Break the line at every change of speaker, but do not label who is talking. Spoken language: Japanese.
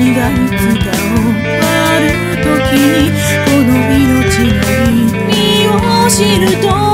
しがいつか終わる時にこの命の意味を知ると